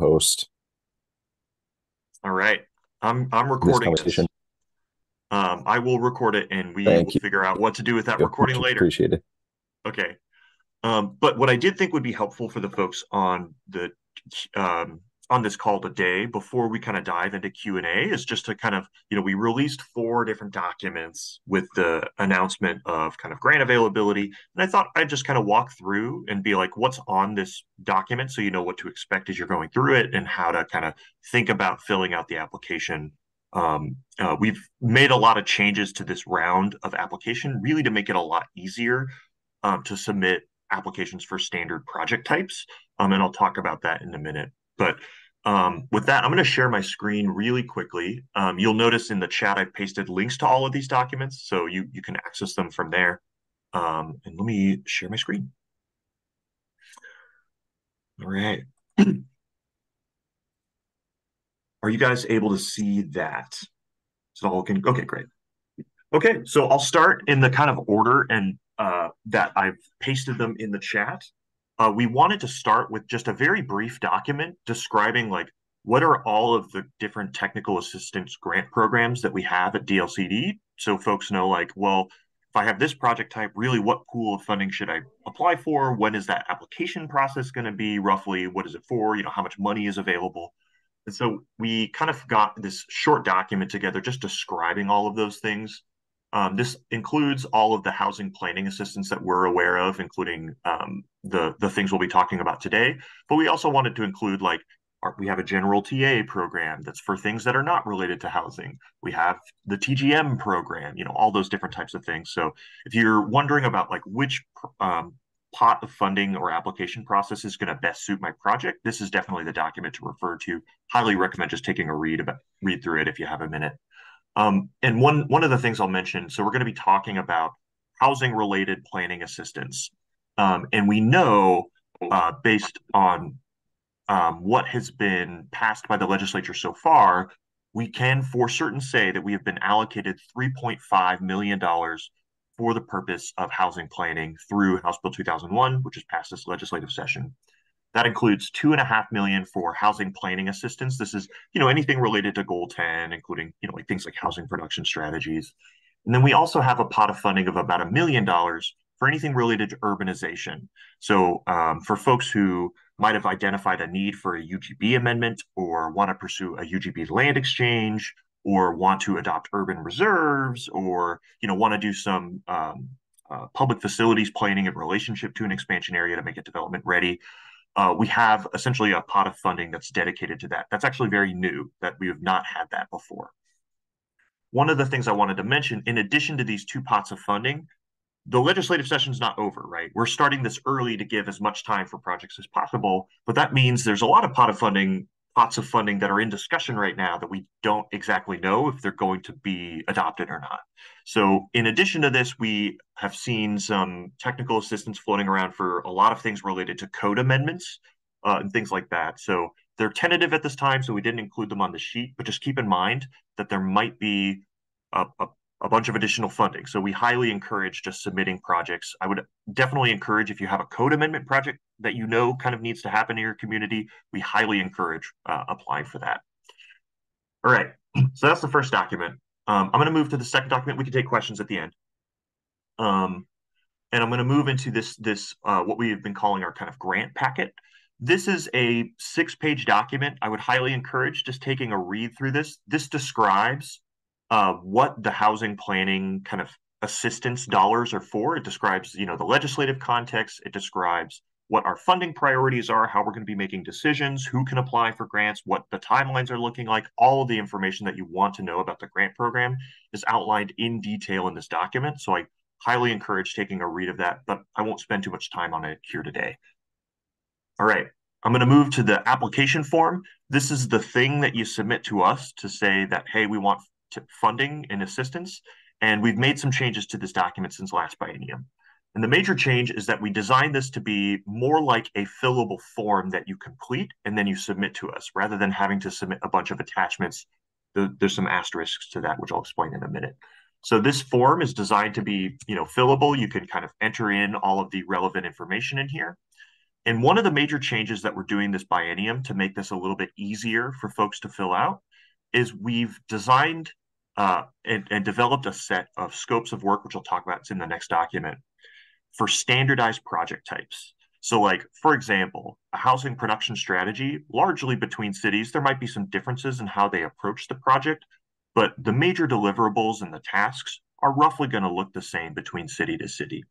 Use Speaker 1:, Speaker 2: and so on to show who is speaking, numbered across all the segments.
Speaker 1: host.
Speaker 2: All right. I'm I'm recording this. this. Um, I will record it and we Thank will you. figure out what to do with that recording later.
Speaker 1: Appreciate it.
Speaker 2: Okay. Um, but what I did think would be helpful for the folks on the um, on this call today before we kind of dive into q&a is just to kind of you know we released four different documents with the announcement of kind of grant availability. And i thought i'd just kind of walk through and be like what's on this document so you know what to expect as you're going through it and how to kind of think about filling out the application. Um, uh, we've made a lot of changes to this round of application really to make it a lot easier um, to submit applications for standard project types. Um, and i'll talk about that in a minute. But um, with that, I'm going to share my screen really quickly. Um, you'll notice in the chat I've pasted links to all of these documents, so you, you can access them from there. Um, and let me share my screen. All right. Are you guys able to see that? So all can okay, great. Okay, so I'll start in the kind of order and uh, that I've pasted them in the chat uh, we wanted to start with just a very brief document describing like what are all of the different technical assistance grant programs that we have at DLCD so folks know like well if I have this project type really what pool of funding should I apply for? When is that application process going to be roughly? What is it for? You know how much money is available? And so we kind of got this short document together just describing all of those things um, this includes all of the housing planning assistance that we're aware of, including um, the the things we'll be talking about today. But we also wanted to include like our, we have a general TA program that's for things that are not related to housing. We have the TGM program, you know, all those different types of things. So if you're wondering about like which um, pot of funding or application process is going to best suit my project, this is definitely the document to refer to. Highly recommend just taking a read about read through it if you have a minute. Um, and one one of the things I'll mention, so we're going to be talking about housing related planning assistance, um, and we know uh, based on um, what has been passed by the legislature so far, we can for certain say that we have been allocated 3.5 million dollars for the purpose of housing planning through House Bill 2001, which has passed this legislative session. That includes two and a half million for housing planning assistance. This is, you know, anything related to Goal 10, including, you know, like things like housing production strategies. And then we also have a pot of funding of about a million dollars for anything related to urbanization. So um, for folks who might have identified a need for a UGB amendment or want to pursue a UGB land exchange or want to adopt urban reserves or, you know, want to do some um, uh, public facilities planning in relationship to an expansion area to make it development ready uh, we have essentially a pot of funding that's dedicated to that. That's actually very new, that we have not had that before. One of the things I wanted to mention, in addition to these two pots of funding, the legislative session is not over, right? We're starting this early to give as much time for projects as possible, but that means there's a lot of pot of funding pots of funding that are in discussion right now that we don't exactly know if they're going to be adopted or not. So, in addition to this, we have seen some technical assistance floating around for a lot of things related to code amendments uh, and things like that. So, they're tentative at this time, so we didn't include them on the sheet, but just keep in mind that there might be a, a a bunch of additional funding. So we highly encourage just submitting projects. I would definitely encourage if you have a code amendment project that you know kind of needs to happen in your community, we highly encourage uh, applying for that. All right, so that's the first document. Um, I'm going to move to the second document. We can take questions at the end. Um, and I'm going to move into this this uh, what we have been calling our kind of grant packet. This is a six-page document. I would highly encourage just taking a read through this. This describes uh, what the housing planning kind of assistance dollars are for. It describes, you know, the legislative context. It describes what our funding priorities are, how we're going to be making decisions, who can apply for grants, what the timelines are looking like. All of the information that you want to know about the grant program is outlined in detail in this document. So I highly encourage taking a read of that, but I won't spend too much time on it here today. All right, I'm going to move to the application form. This is the thing that you submit to us to say that, hey, we want funding and assistance. And we've made some changes to this document since last biennium. And the major change is that we designed this to be more like a fillable form that you complete and then you submit to us rather than having to submit a bunch of attachments. There's some asterisks to that, which I'll explain in a minute. So this form is designed to be, you know, fillable. You can kind of enter in all of the relevant information in here. And one of the major changes that we're doing this biennium to make this a little bit easier for folks to fill out is we've designed uh, and, and, developed a set of scopes of work, which I'll talk about. It's in the next document for standardized project types. So, like, for example, a housing production strategy, largely between cities, there might be some differences in how they approach the project, but the major deliverables and the tasks are roughly going to look the same between city to city.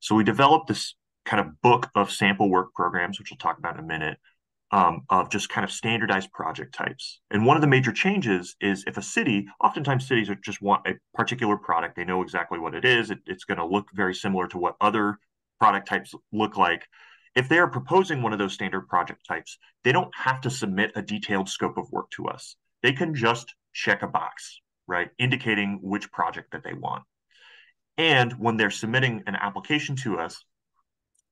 Speaker 2: So, we developed this kind of book of sample work programs, which we'll talk about in a minute, um, of just kind of standardized project types. And one of the major changes is if a city, oftentimes cities just want a particular product, they know exactly what it is, it, it's going to look very similar to what other product types look like if they are proposing one of those standard project types, they don't have to submit a detailed scope of work to us. They can just check a box, right, indicating which project that they want. And when they're submitting an application to us,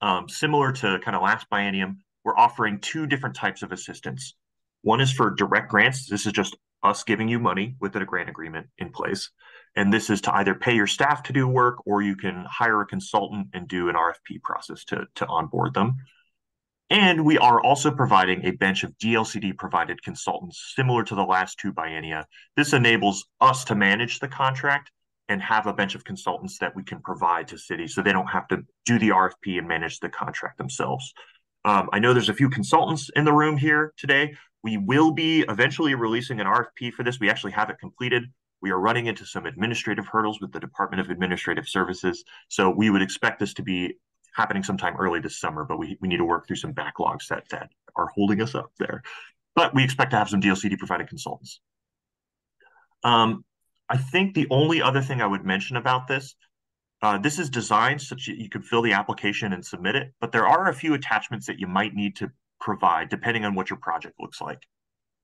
Speaker 2: um, similar to kind of last biennium, we're offering two different types of assistance. One is for direct grants. This is just us giving you money with a grant agreement in place. And this is to either pay your staff to do work or you can hire a consultant and do an RFP process to, to onboard them. And we are also providing a bench of DLCD provided consultants similar to the last two biennia. This enables us to manage the contract and have a bench of consultants that we can provide to cities so they don't have to do the RFP and manage the contract themselves. Um, I know there's a few consultants in the room here today. We will be eventually releasing an RFP for this. We actually have it completed. We are running into some administrative hurdles with the Department of Administrative Services. So we would expect this to be happening sometime early this summer, but we, we need to work through some backlogs that, that are holding us up there. But we expect to have some DLCD provided consultants. Um, I think the only other thing I would mention about this, uh, this is designed such that you can fill the application and submit it, but there are a few attachments that you might need to provide depending on what your project looks like.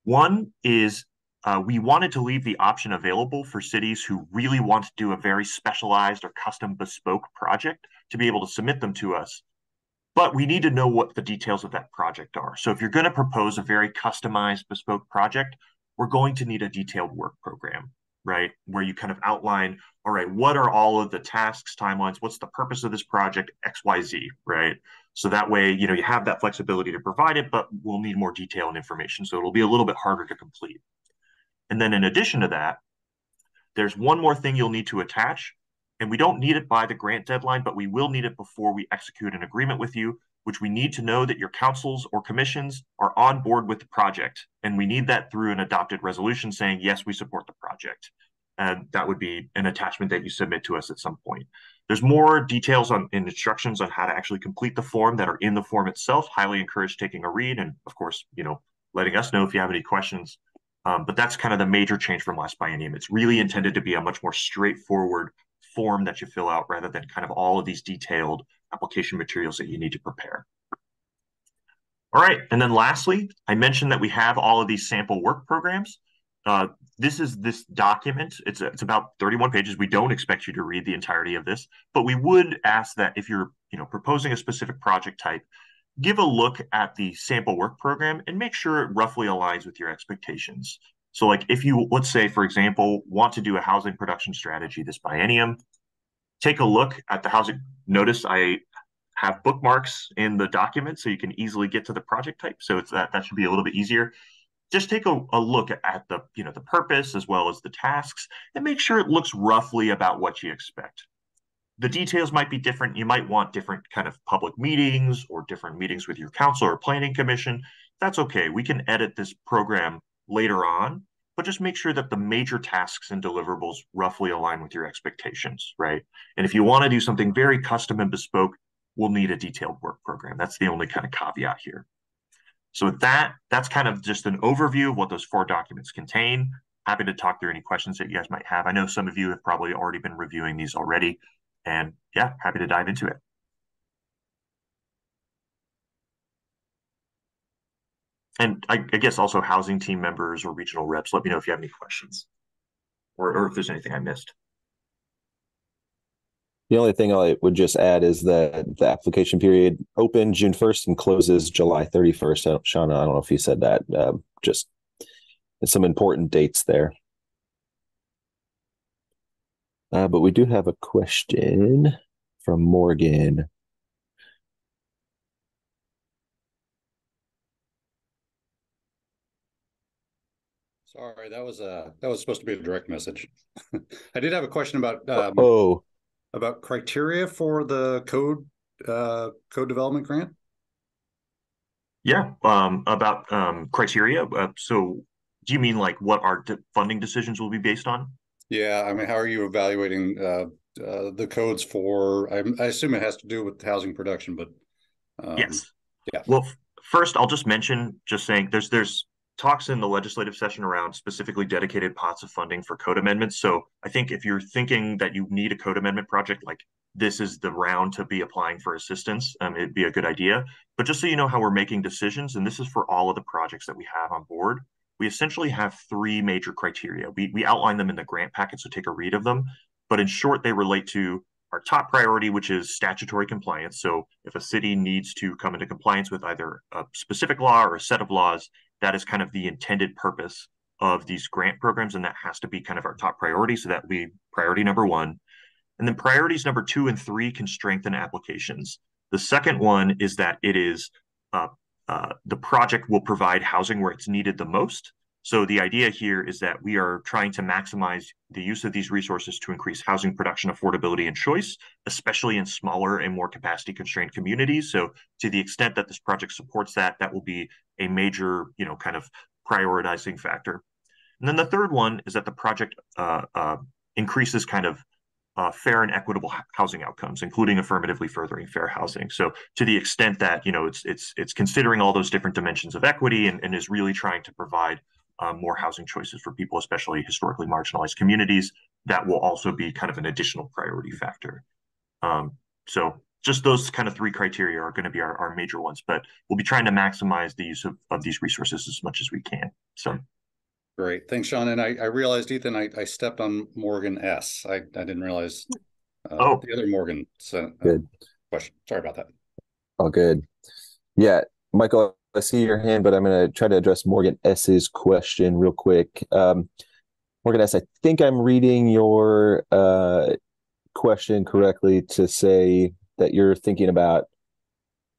Speaker 2: One is uh, we wanted to leave the option available for cities who really want to do a very specialized or custom bespoke project to be able to submit them to us. But we need to know what the details of that project are. So if you're going to propose a very customized bespoke project, we're going to need a detailed work program, right? Where you kind of outline, all right, what are all of the tasks, timelines, what's the purpose of this project, XYZ, right? So that way, you know, you have that flexibility to provide it, but we'll need more detail and information. So it'll be a little bit harder to complete. And then in addition to that, there's one more thing you'll need to attach, and we don't need it by the grant deadline, but we will need it before we execute an agreement with you, which we need to know that your councils or commissions are on board with the project. And we need that through an adopted resolution saying, yes, we support the project. And that would be an attachment that you submit to us at some point. There's more details on and instructions on how to actually complete the form that are in the form itself. Highly encourage taking a read and of course, you know, letting us know if you have any questions um, but that's kind of the major change from last biennium. It's really intended to be a much more straightforward form that you fill out rather than kind of all of these detailed application materials that you need to prepare. All right, and then lastly, I mentioned that we have all of these sample work programs. Uh, this is this document. It's, it's about 31 pages. We don't expect you to read the entirety of this, but we would ask that if you're you know proposing a specific project type, give a look at the sample work program and make sure it roughly aligns with your expectations. So like if you, let's say, for example, want to do a housing production strategy this biennium, take a look at the housing. Notice I have bookmarks in the document so you can easily get to the project type. So it's that, that should be a little bit easier. Just take a, a look at the, you know, the purpose as well as the tasks and make sure it looks roughly about what you expect the details might be different. You might want different kind of public meetings or different meetings with your council or planning commission. That's okay. We can edit this program later on, but just make sure that the major tasks and deliverables roughly align with your expectations, right? And if you want to do something very custom and bespoke, we'll need a detailed work program. That's the only kind of caveat here. So with that, that's kind of just an overview of what those four documents contain. Happy to talk through any questions that you guys might have. I know some of you have probably already been reviewing these already. And yeah, happy to dive into it. And I, I guess also housing team members or regional reps, let me know if you have any questions or, or if there's anything I missed.
Speaker 1: The only thing I would just add is that the application period opened June 1st and closes July 31st. Shauna, I don't know if you said that. Um, just some important dates there. Uh, but we do have a question from Morgan.
Speaker 3: Sorry, that was a uh, that was supposed to be a direct message. I did have a question about. Um,
Speaker 1: oh,
Speaker 3: about criteria for the code uh, code development grant.
Speaker 2: Yeah, um, about um, criteria. Uh, so, do you mean like what our de- funding decisions will be based on?
Speaker 3: Yeah, I mean, how are you evaluating uh, uh, the codes for? I, I, assume it has to do with housing production, but
Speaker 2: um, yes. Yeah. Well, f- first, I'll just mention, just saying, there's there's talks in the legislative session around specifically dedicated pots of funding for code amendments. So I think if you're thinking that you need a code amendment project, like this is the round to be applying for assistance, um, it'd be a good idea. But just so you know how we're making decisions, and this is for all of the projects that we have on board, we essentially have three major criteria. We, we outline them in the grant packet, so take a read of them. But in short, they relate to our top priority, which is statutory compliance. So if a city needs to come into compliance with either a specific law or a set of laws, that is kind of the intended purpose of these grant programs and that has to be kind of our top priority so that we priority number one. And then priorities number two and three can strengthen applications. The second one is that it is uh, uh, the project will provide housing where it's needed the most so the idea here is that we are trying to maximize the use of these resources to increase housing production affordability and choice, especially in smaller and more capacity constrained communities. So to the extent that this project supports that, that will be a major, you know, kind of prioritizing factor. And then the third one is that the project uh, uh, increases kind of uh, fair and equitable housing outcomes, including affirmatively furthering fair housing. So, to the extent that you know it's it's it's considering all those different dimensions of equity and, and is really trying to provide um, more housing choices for people, especially historically marginalized communities. That will also be kind of an additional priority factor. Um, so just those kind of three criteria are going to be our, our major ones, but we'll be trying to maximize the use of, of these resources as much as we can. So
Speaker 3: great. Thanks, Sean. And I, I realized, Ethan, I, I stepped on Morgan S. I, I didn't realize uh, oh. the other Morgan sent
Speaker 1: good
Speaker 3: question. Sorry about that.
Speaker 1: Oh, good. Yeah, Michael, I see your hand, but I'm going to try to address Morgan S's question real quick. Um, Morgan S, I think I'm reading your uh, question correctly to say that you're thinking about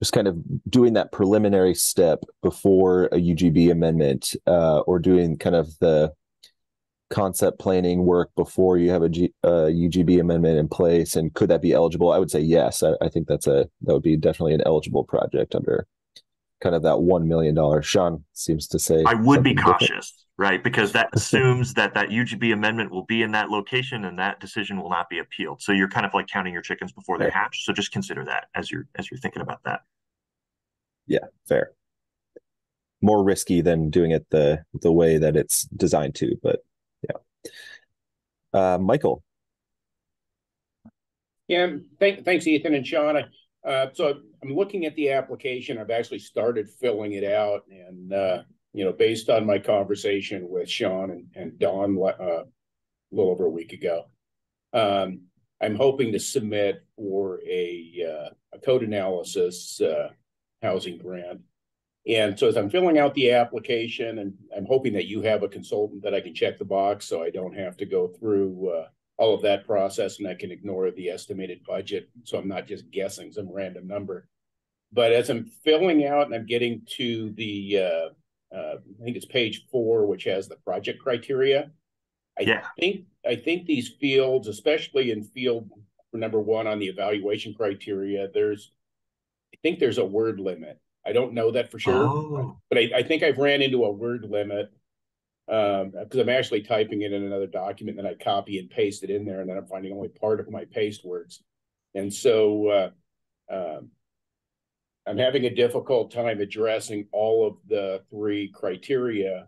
Speaker 1: just kind of doing that preliminary step before a UGB amendment uh, or doing kind of the concept planning work before you have a UGB amendment in place. And could that be eligible? I would say yes. I, I think that's a that would be definitely an eligible project under kind of that $1 million. Sean seems to say.
Speaker 2: I would be cautious, different. right? Because that assumes that that UGB amendment will be in that location and that decision will not be appealed. So you're kind of like counting your chickens before they hatch. So just consider that as you're as you're thinking about that.
Speaker 1: Yeah, fair. More risky than doing it the the way that it's designed to, but yeah. Uh, Michael.
Speaker 4: Yeah, thank, thanks, Ethan and Sean. I, uh, so I'm looking at the application. I've actually started filling it out, and uh, you know, based on my conversation with Sean and, and Don uh, a little over a week ago, um, I'm hoping to submit for a, uh, a code analysis uh, housing grant. And so as I'm filling out the application, and I'm hoping that you have a consultant that I can check the box, so I don't have to go through uh, all of that process and I can ignore the estimated budget. So I'm not just guessing some random number. But as I'm filling out and I'm getting to the, uh, uh, I think it's page four, which has the project criteria. I yeah. think I think these fields, especially in field number one on the evaluation criteria, there's I think there's a word limit. I don't know that for sure, oh. but I, I think I've ran into a word limit um because i'm actually typing it in another document and then i copy and paste it in there and then i'm finding only part of my paste words. And so uh, um, i'm having a difficult time addressing all of the three criteria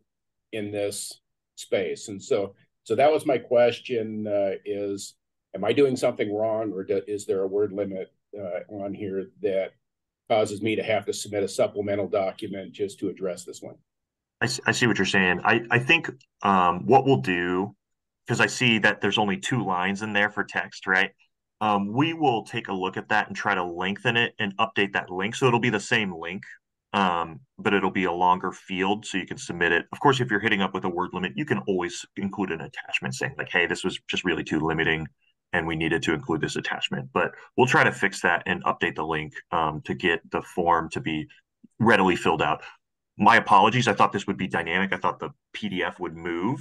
Speaker 4: in this space. And so so that was my question uh, is am i doing something wrong or do, is there a word limit uh, on here that causes me to have to submit a supplemental document just to address this one
Speaker 2: I, I see what you're saying. I, I think um, what we'll do, because I see that there's only two lines in there for text, right? Um, we will take a look at that and try to lengthen it and update that link. So it'll be the same link, um, but it'll be a longer field so you can submit it. Of course, if you're hitting up with a word limit, you can always include an attachment saying, like, hey, this was just really too limiting and we needed to include this attachment. But we'll try to fix that and update the link um, to get the form to be readily filled out my apologies. I thought this would be dynamic. I thought the PDF would move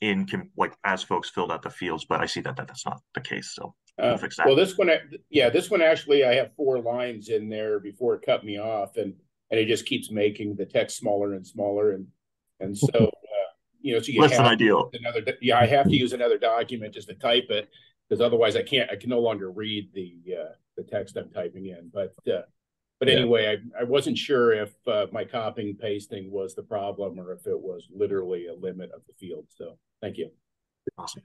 Speaker 2: in like as folks filled out the fields, but I see that, that that's not the case. So we'll
Speaker 4: Uh. Well, this one, yeah, this one actually, I have four lines in there before it cut me off and, and it just keeps making the text smaller and smaller and, and so, uh, you know, so you
Speaker 2: Less than ideal.
Speaker 4: another, yeah, I have to use another document just to type it because otherwise I can't, I can no longer read the, uh, the text I'm typing in, but, uh, but
Speaker 1: Yeah.
Speaker 4: anyway, I, I wasn't sure if, uh, my copying pasting was the problem or if it was literally a limit of the field. So, thank you.
Speaker 2: Awesome.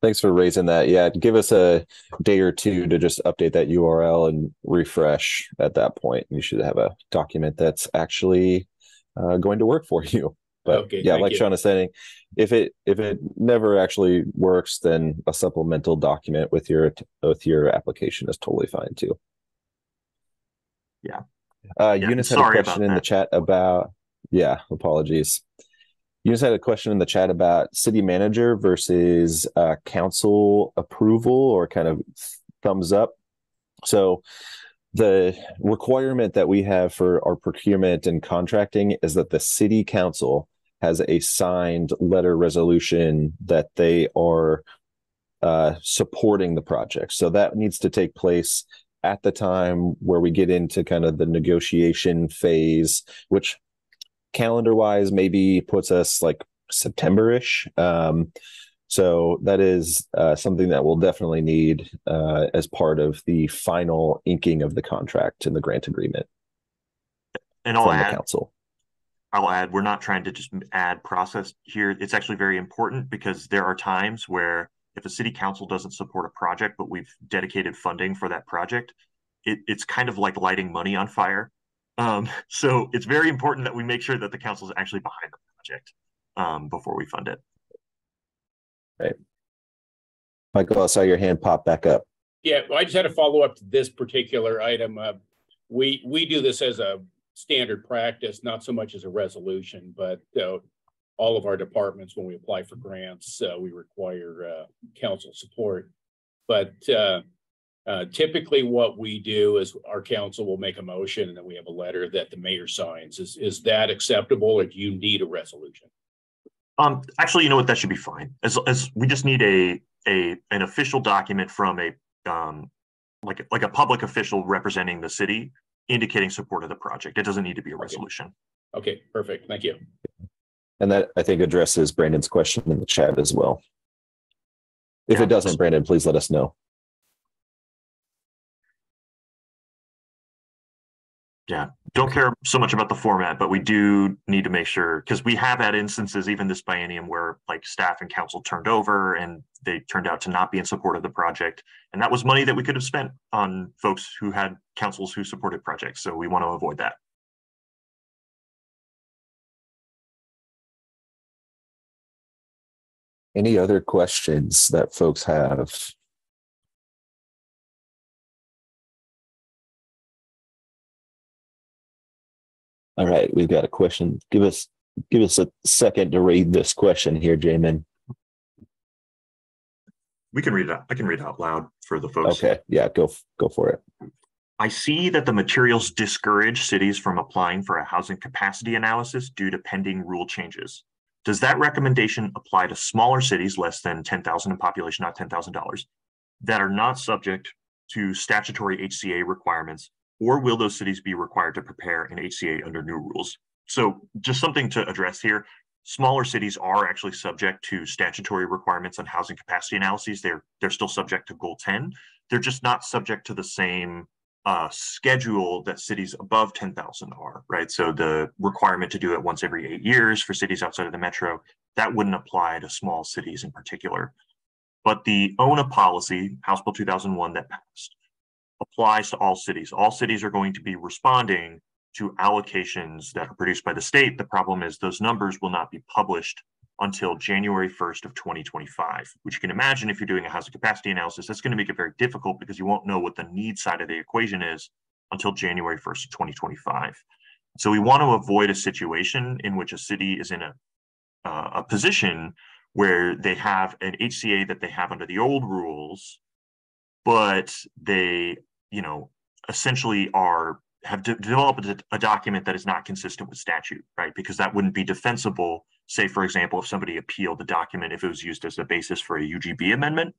Speaker 1: Thanks for raising that. Yeah, give us a day or two to just update that URL and refresh at that point. You should have a document that's actually uh, going to work for you. But
Speaker 4: Okay,
Speaker 1: yeah, like
Speaker 4: you.
Speaker 1: Sean is saying, if it if it never actually works, then a supplemental document with your with your application is totally fine too.
Speaker 2: Yeah.
Speaker 1: Uh,
Speaker 2: Yeah,
Speaker 1: Eunice had a question in the chat about. Yeah, apologies. Just had a question in the chat about city manager versus uh, council approval or kind of thumbs up. So the requirement that we have for our procurement and contracting is that the city council has a signed letter resolution that they are uh, supporting the project. So that needs to take place at the time where we get into kind of the negotiation phase, which calendar wise maybe puts us like September-ish. Um, so that is uh, something that we'll definitely need uh, as part of the final inking of the contract and the grant agreement
Speaker 2: And I'll add,
Speaker 1: council.
Speaker 2: I'll add, we're not trying to just add process here. It's actually very important because there are times where if a city council doesn't support a project, but we've dedicated funding for that project, it, it's kind of like lighting money on fire. Um, so it's very important that we make sure that the council is actually behind the project um, before we fund it. Right.
Speaker 1: Michael, I saw your hand pop back up.
Speaker 4: Yeah, well, I just had a follow up to this particular item. Uh, we, we do this as a standard practice, not so much as a resolution, but, uh, all of our departments, when we apply for grants, uh, we require, uh, council support. But, uh, uh, typically what we do is our council will make a motion and then we have a letter that the mayor signs. Is, is that acceptable or do you need a resolution?
Speaker 2: Um, actually, you know what? That should be fine. As as we just need a a an official document from a um like like a public official representing the city indicating support of the project. It doesn't need to be a resolution.
Speaker 4: Okay, perfect. Thank you.
Speaker 1: And that I think addresses Brandon's question in the chat as well. If
Speaker 2: Yeah.
Speaker 1: it doesn't, Brandon, please let us know.
Speaker 2: Yeah, don't care so much about the format, but we do need to make sure because we have had instances even this biennium where like staff and council turned over and they turned out to not be in support of the project. And that was money that we could have spent on folks who had councils who supported projects. So we want to avoid that.
Speaker 1: Any other questions that folks have? All right, we've got a question. Give us give us a second to read this question here, Jamin.
Speaker 2: We can read it out. I can read it out loud for the folks.
Speaker 1: Okay, yeah, go go for it.
Speaker 2: I see that the materials discourage cities from applying for a housing capacity analysis due to pending rule changes. Does that recommendation apply to smaller cities less than 10,000 in population, not $10,000, that are not subject to statutory HCA requirements? Or will those cities be required to prepare an HCA under new rules? So just something to address here. Smaller cities are actually subject to statutory requirements on housing capacity analyses. They're, they're still subject to goal 10. They're just not subject to the same uh, schedule that cities above 10,000 are, right? So the requirement to do it once every eight years for cities outside of the metro, that wouldn't apply to small cities in particular. But the ONA policy, House Bill 2001 that passed, applies to all cities. All cities are going to be responding to allocations that are produced by the state. The problem is those numbers will not be published until January 1st of 2025, which you can imagine if you're doing a housing capacity analysis, that's going to make it very difficult because you won't know what the need side of the equation is until January 1st of 2025. So we want to avoid a situation in which a city is in a, uh, a position where they have an HCA that they have under the old rules, but they, you know, essentially are have de- developed a, a, document that is not consistent with statute, right? Because that wouldn't be defensible. Say, for example, if somebody appealed the document, if it was used as a basis for a UGB amendment,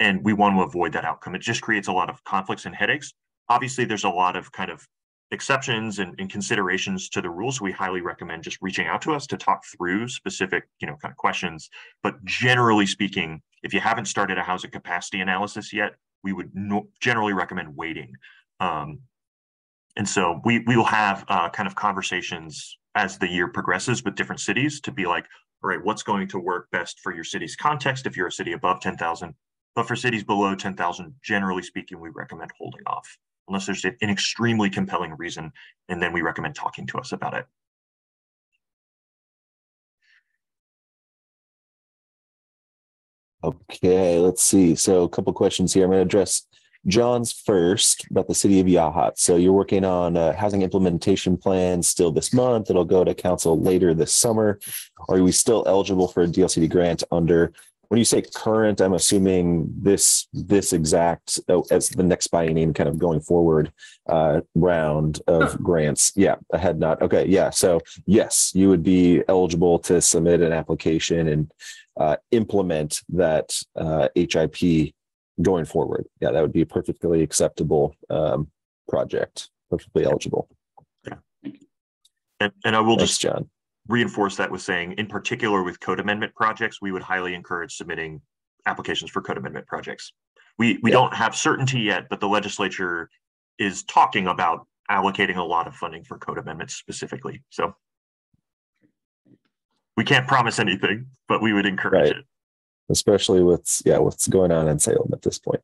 Speaker 2: and we want to avoid that outcome, it just creates a lot of conflicts and headaches. Obviously, there's a lot of kind of exceptions and, and considerations to the rules. We highly recommend just reaching out to us to talk through specific, you know, kind of questions. But generally speaking, if you haven't started a housing capacity analysis yet, we would no, generally recommend waiting. Um, and so we we will have uh, kind of conversations as the year progresses with different cities to be like, all right, what's going to work best for your city's context if you're a city above 10,000. But for cities below 10,000, generally speaking, we recommend holding off unless there's an extremely compelling reason, and then we recommend talking to us about it.
Speaker 1: Okay, let's see. So a couple questions here. I'm going to address John's first about the city of Yachats. So you're working on a housing implementation plan still this month. It'll go to council later this summer. Are we still eligible for a DLCD grant under when you say current, I'm assuming this this exact oh, as the next biennium kind of going forward uh, round of grants. Yeah, I had not. Okay, yeah. So yes, you would be eligible to submit an application and uh, implement that uh, HIP going forward. Yeah, that would be a perfectly acceptable um, project, perfectly eligible.
Speaker 2: Yeah. And, and I will
Speaker 1: Thanks,
Speaker 2: just
Speaker 1: John
Speaker 2: reinforce that with saying, in particular with code amendment projects, we would highly encourage submitting applications for code amendment projects. We we yeah. don't have certainty yet, but the legislature is talking about allocating a lot of funding for code amendments specifically. So we can't promise anything, but we would encourage right. it.
Speaker 1: Especially with yeah, what's going on in Salem at this point.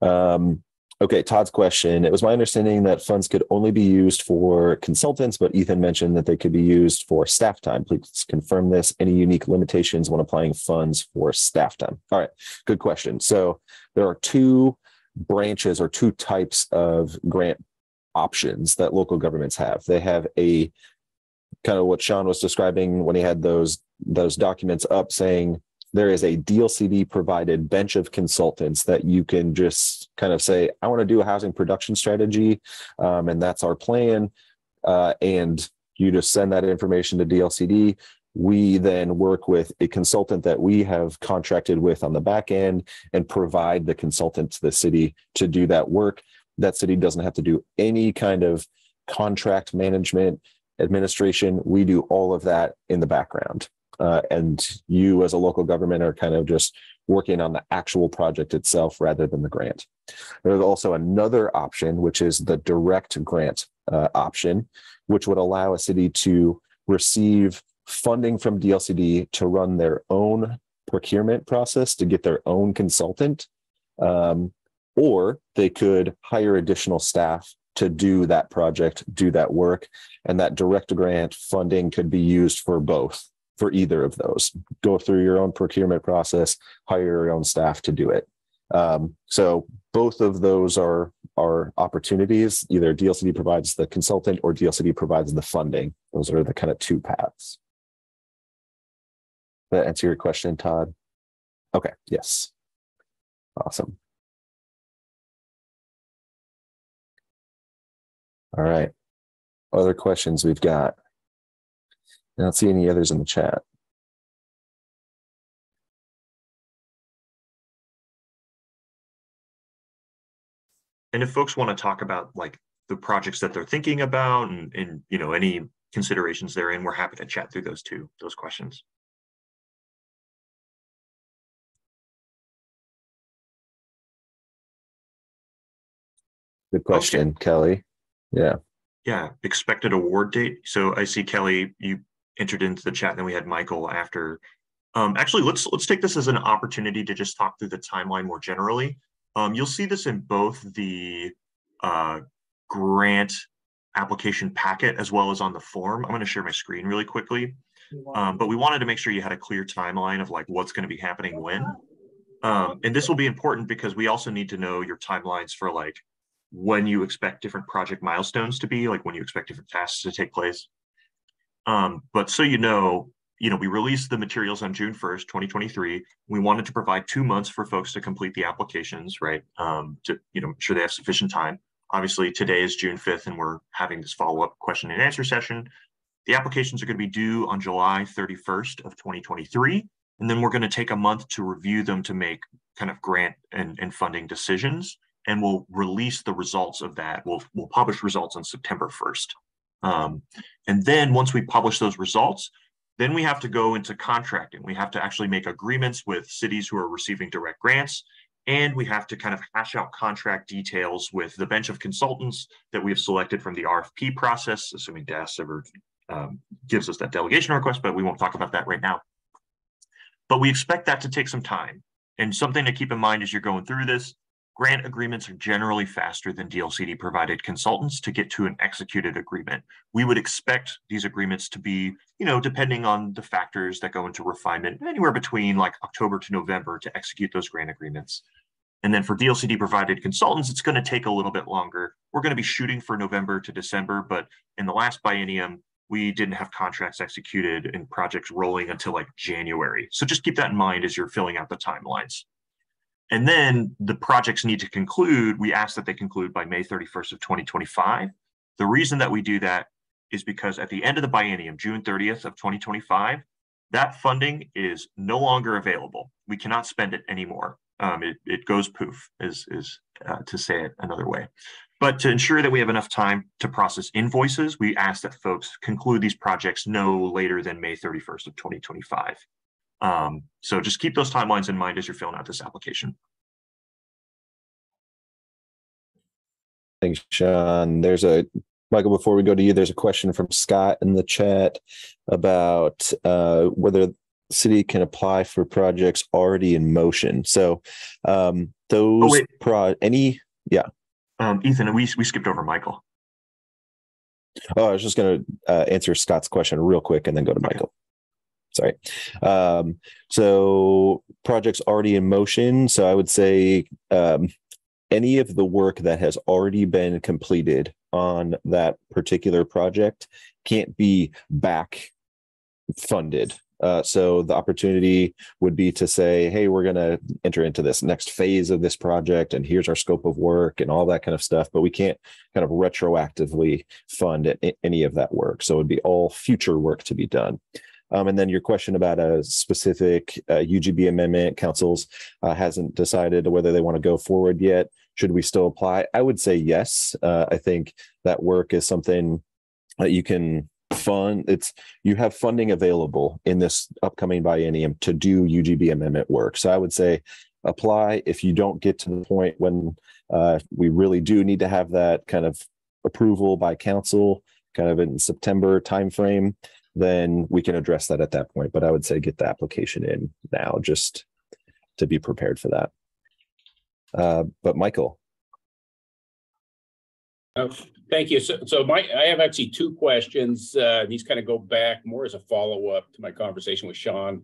Speaker 1: Um, Okay, Todd's question. It was my understanding that funds could only be used for consultants, but Ethan mentioned that they could be used for staff time. Please confirm this. Any unique limitations when applying funds for staff time? All right, good question. So there are two branches or two types of grant options that local governments have. They have a kind of what Sean was describing when he had those those documents up saying there is a DLCD provided bench of consultants that you can just kind of say, I want to do a housing production strategy, um, and that's our plan. Uh, and you just send that information to DLCD. We then work with a consultant that we have contracted with on the back end and provide the consultant to the city to do that work. That city doesn't have to do any kind of contract management, administration. We do all of that in the background uh, and you as a local government are kind of just working on the actual project itself rather than the grant. There's also another option, which is the direct grant uh, option, which would allow a city to receive funding from DLCD to run their own procurement process to get their own consultant. Um, or they could hire additional staff to do that project, do that work. And that direct grant funding could be used for both for either of those. Go through your own procurement process, hire your own staff to do it. Um, so both of those are are opportunities. Either DLCD provides the consultant or DLCD provides the funding. Those are the kind of two paths. That answer your question, Todd? Okay. Yes. Awesome. All right. Other questions we've got. I don't see any others in the chat.
Speaker 2: And if folks want to talk about like the projects that they're thinking about and, and you know any considerations they're in, we're happy to chat through those two, those questions.
Speaker 1: Good question, okay. Kelly. Yeah.
Speaker 2: Yeah, expected award date. So I see Kelly, you entered into the chat. And then we had Michael after. Um, actually, let's let's take this as an opportunity to just talk through the timeline more generally. Um, you'll see this in both the uh, grant application packet as well as on the form. I'm going to share my screen really quickly. Um, but we wanted to make sure you had a clear timeline of like what's going to be happening when. Um, and this will be important because we also need to know your timelines for like when you expect different project milestones to be, like when you expect different tasks to take place. Um, but so you know, you know, we released the materials on June 1st, 2023. We wanted to provide two months for folks to complete the applications, right? Um, to, you know, make sure they have sufficient time. obviously today is June 5th and we're having this follow-up question and answer session. The applications are going to be due on July 31st of 2023. And then we're going to take a month to review them to make kind of grant and, and funding decisions. And we'll release the results of that. We'll, we'll publish results on September 1st. Um, and then once we publish those results, then we have to go into contracting. We have to actually make agreements with cities who are receiving direct grants. And we have to kind of hash out contract details with the bench of consultants that we have selected from the RFP process, assuming DAS ever um, gives us that delegation request, but we won't talk about that right now. But we expect that to take some time. And something to keep in mind as you're going through this, grant agreements are generally faster than DLCD provided consultants to get to an executed agreement. We would expect these agreements to be, you know, depending on the factors that go into refinement, anywhere between like October to November to execute those grant agreements. And then for DLCD provided consultants, it's going to take a little bit longer. We're going to be shooting for November to December, but in the last biennium, we didn't have contracts executed and projects rolling until like January. So just keep that in mind as you're filling out the timelines. And then the projects need to conclude. We ask that they conclude by May 31st of 2025. The reason that we do that is because at the end of the biennium, June 30th of 2025, that funding is no longer available. We cannot spend it anymore. Um, it, it goes poof, is, is uh, to say it another way. But to ensure that we have enough time to process invoices, we ask that folks conclude these projects no later than May 31st of 2025. Um, so just keep those timelines in mind as you're filling out this application.
Speaker 1: Thanks, Sean. There's a Michael. Before we go to you, there's a question from Scott in the chat about uh, whether city can apply for projects already in motion. So um, those oh, pro any yeah.
Speaker 2: Um, Ethan, we we skipped over Michael.
Speaker 1: Oh, I was just going to uh, answer Scott's question real quick and then go to Michael. Sorry. Um, so projects already in motion. So I would say um, any of the work that has already been completed on that particular project can't be back funded uh, so the opportunity would be to say, hey, we're going to enter into this next phase of this project, and here's our scope of work and all that kind of stuff. But we can't kind of retroactively fund any of that work. So it would be all future work to be done. Um, and then your question about a specific uh, UGB amendment, councils uh, hasn't decided whether they want to go forward yet. Should we still apply? I would say yes. Uh, I think that work is something that you can fund it's you have funding available in this upcoming biennium to do UGB amendment work. So I would say apply if you don't get to the point when uh, we really do need to have that kind of approval by council kind of in September timeframe, then we can address that at that point. But I would say get the application in now just to be prepared for that. Uh, but Michael.
Speaker 4: Oh, thank you. So, so my, I have actually two questions. Uh, these kind of go back more as a follow up to my conversation with Sean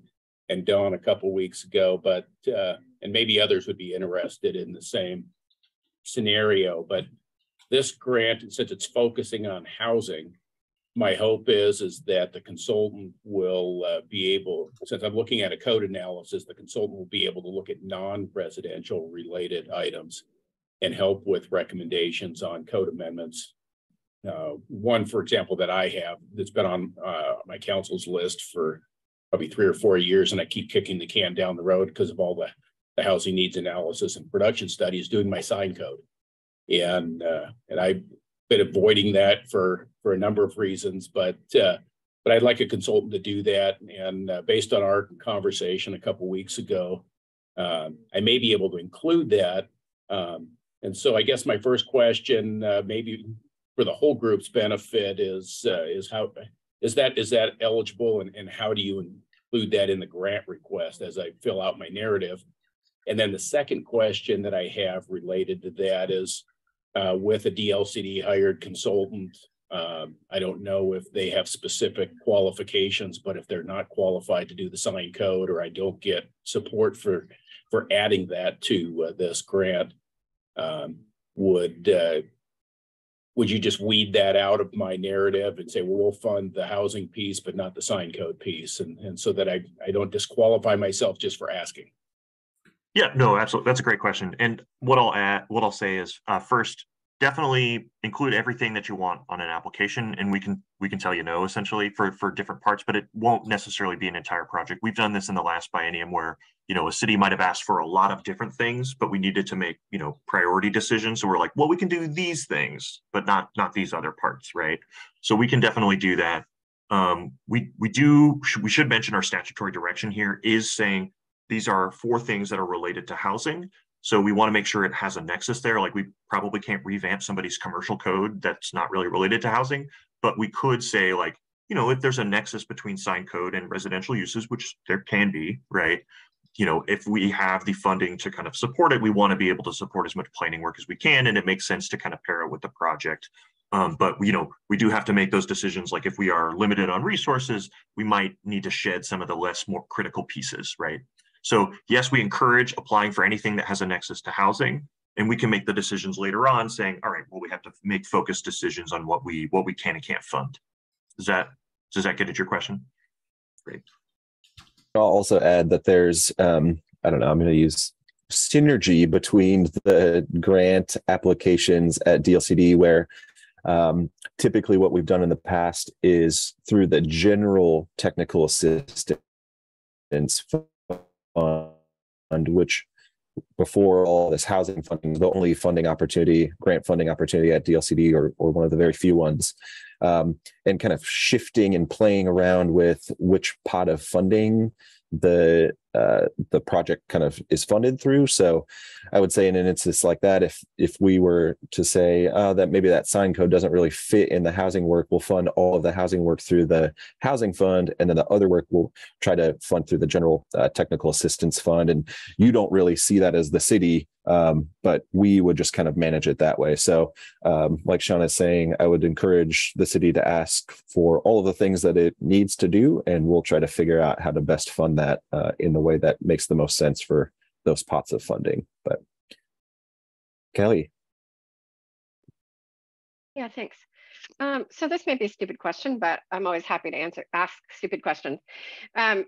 Speaker 4: and Don a couple weeks ago, but uh, and maybe others would be interested in the same scenario. But this grant, since it's focusing on housing, my hope is is that the consultant will uh, be able, since I'm looking at a code analysis, the consultant will be able to look at non-residential related items and help with recommendations on code amendments. Uh, one, for example, that I have that's been on uh, my council's list for probably three or four years, and I keep kicking the can down the road because of all the, the housing needs analysis and production studies doing my sign code. And uh, and I've been avoiding that for for a number of reasons, but uh, but I'd like a consultant to do that. And uh, based on our conversation a couple weeks ago, um, I may be able to include that um, and so I guess my first question, uh, maybe for the whole group's benefit, is uh, is how is that is that eligible, and, and how do you include that in the grant request as I fill out my narrative? And then the second question that I have related to that is uh, with a DLCD hired consultant. Um, I don't know if they have specific qualifications, but if they're not qualified to do the sign code, or I don't get support for for adding that to uh, this grant, um, would uh, would you just weed that out of my narrative and say, well, we'll fund the housing piece, but not the sign code piece, and and so that I I don't disqualify myself just for asking.
Speaker 2: Yeah, no, absolutely. That's a great question. And what I'll add, what I'll say is, uh, first, definitely include everything that you want on an application and we can we can tell you no essentially for for different parts but it won't necessarily be an entire project we've done this in the last biennium where you know a city might have asked for a lot of different things but we needed to make you know priority decisions so we're like well we can do these things but not not these other parts right so we can definitely do that um we we do we should mention our statutory direction here is saying these are four things that are related to housing so we want to make sure it has a nexus there. Like we probably can't revamp somebody's commercial code that's not really related to housing, but we could say like, you know, if there's a nexus between sign code and residential uses, which there can be, right? You know, if we have the funding to kind of support it, we want to be able to support as much planning work as we can, and it makes sense to kind of pair it with the project. Um, but you know, we do have to make those decisions. Like if we are limited on resources, we might need to shed some of the less more critical pieces, right? So yes, we encourage applying for anything that has a nexus to housing, and we can make the decisions later on saying, all right, well, we have to make focused decisions on what we what we can and can't fund. Does that does that get at your question? Great.
Speaker 1: I'll also add that there's um, I don't know, I'm going to use synergy between the grant applications at DLCD where um, typically what we've done in the past is through the general technical assistance fund, which before all this housing funding, the only funding opportunity, grant funding opportunity at DLCD, or, or one of the very few ones, um, and kind of shifting and playing around with which pot of funding the uh, the project kind of is funded through. So I would say in an instance like that, if if we were to say uh, that maybe that sign code doesn't really fit in the housing work, we'll fund all of the housing work through the housing fund, and then the other work we'll try to fund through the general uh, technical assistance fund. And you don't really see that as the city um, but we would just kind of manage it that way. So, um, like Sean is saying, I would encourage the city to ask for all of the things that it needs to do, and we'll try to figure out how to best fund that uh, in the way that makes the most sense for those pots of funding. But Kelly.
Speaker 5: Yeah, thanks. Um, so this may be a stupid question, but I'm always happy to answer ask stupid questions. Um,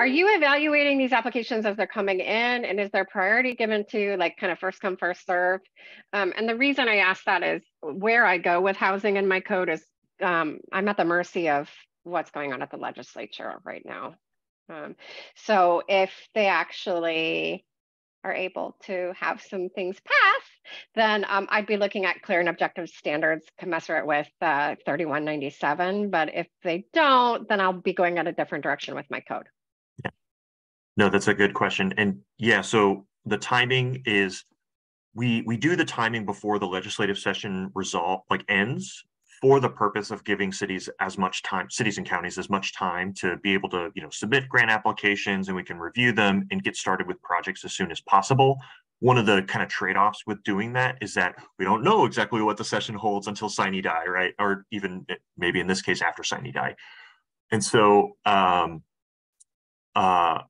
Speaker 5: are you evaluating these applications as they're coming in and is there priority given to like kind of first come first serve um, and the reason i ask that is where i go with housing in my code is um, i'm at the mercy of what's going on at the legislature right now um, so if they actually are able to have some things pass, then um, I'd be looking at clear and objective standards commensurate with uh, 3197. But if they don't, then I'll be going in a different direction with my code.
Speaker 2: Yeah. No, that's a good question. And yeah, so the timing is we we do the timing before the legislative session resolve like ends for the purpose of giving cities as much time, cities and counties as much time to be able to, you know, submit grant applications and we can review them and get started with projects as soon as possible. One of the kind of trade-offs with doing that is that we don't know exactly what the session holds until sine die, right? Or even maybe in this case after sine die. And so um, uh,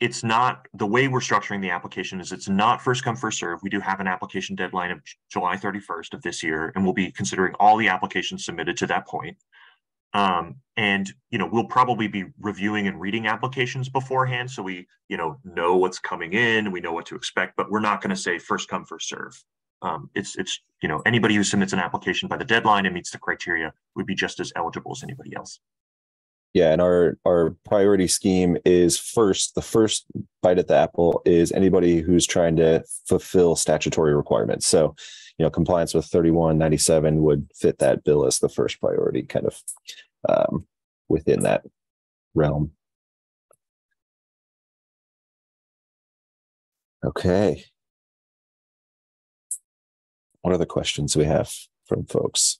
Speaker 2: it's not the way we're structuring the application is it's not first come first serve. We do have an application deadline of july 31st of this year and we'll be considering all the applications submitted to that point. Um, and you know we'll probably be reviewing and reading applications beforehand so we you know know what's coming in we know what to expect but we're not going to say first come first serve. Um, it's it's you know anybody who submits an application by the deadline and meets the criteria would be just as eligible as anybody else
Speaker 1: yeah, and our our priority scheme is first. The first bite at the apple is anybody who's trying to fulfill statutory requirements. So, you know, compliance with thirty one ninety seven would fit that bill as the first priority, kind of um, within that realm. Okay. What the questions we have from folks?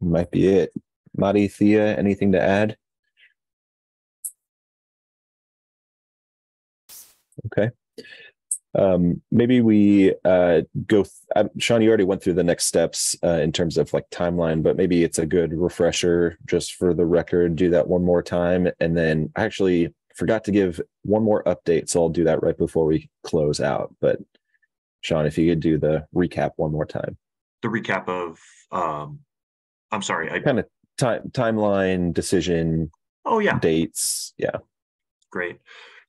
Speaker 1: Might be it. Mari, Thea, anything to add? Okay. Um, maybe we uh, go. Th- um, Sean, you already went through the next steps uh, in terms of like timeline, but maybe it's a good refresher just for the record. Do that one more time, and then I actually forgot to give one more update, so I'll do that right before we close out. But Sean, if you could do the recap one more time.
Speaker 2: the recap of um, I'm sorry, I
Speaker 1: kind of time timeline decision.
Speaker 2: Oh yeah,
Speaker 1: dates. Yeah,
Speaker 2: great.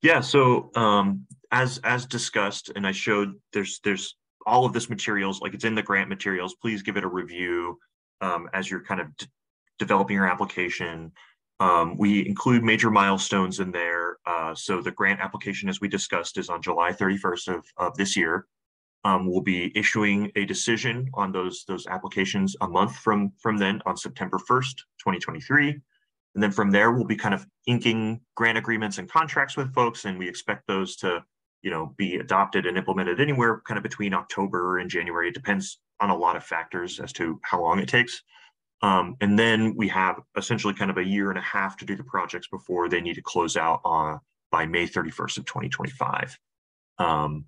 Speaker 2: Yeah, so um, as as discussed, and I showed there's there's all of this materials like it's in the grant materials. Please give it a review um, as you're kind of developing your application. Um, we include major milestones in there. Uh, so the grant application, as we discussed, is on July 31st of, of this year. Um, we'll be issuing a decision on those those applications a month from from then on September 1st, 2023. And then from there, we'll be kind of inking grant agreements and contracts with folks, and we expect those to, you know, be adopted and implemented anywhere kind of between October and January. It depends on a lot of factors as to how long it takes. Um, and then we have essentially kind of a year and a half to do the projects before they need to close out on by May 31st of 2025. Um,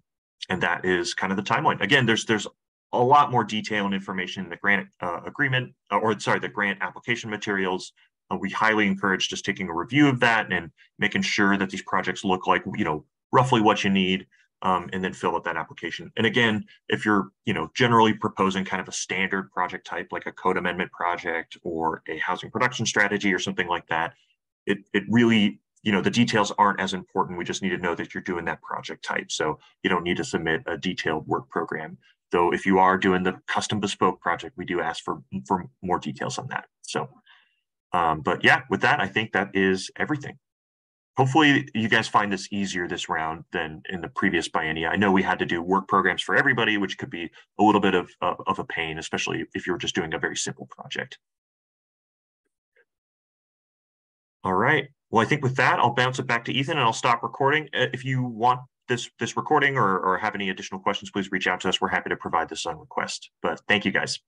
Speaker 2: and that is kind of the timeline. Again, there's there's a lot more detail and information in the grant uh, agreement, uh, or sorry, the grant application materials. Uh, we highly encourage just taking a review of that and making sure that these projects look like you know roughly what you need um, and then fill out that application. And again, if you're, you know, generally proposing kind of a standard project type, like a code amendment project or a housing production strategy or something like that, it, it really, you know, the details aren't as important. We just need to know that you're doing that project type. So you don't need to submit a detailed work program. Though if you are doing the custom bespoke project, we do ask for, for more details on that. So, um, but yeah, with that, I think that is everything hopefully you guys find this easier this round than in the previous biennia. I know we had to do work programs for everybody, which could be a little bit of, of, of a pain, especially if you're just doing a very simple project. All right. Well, I think with that, I'll bounce it back to Ethan and I'll stop recording. Uh, if you want this this recording or, or have any additional questions, please reach out to us. We're happy to provide this on request. But thank you guys.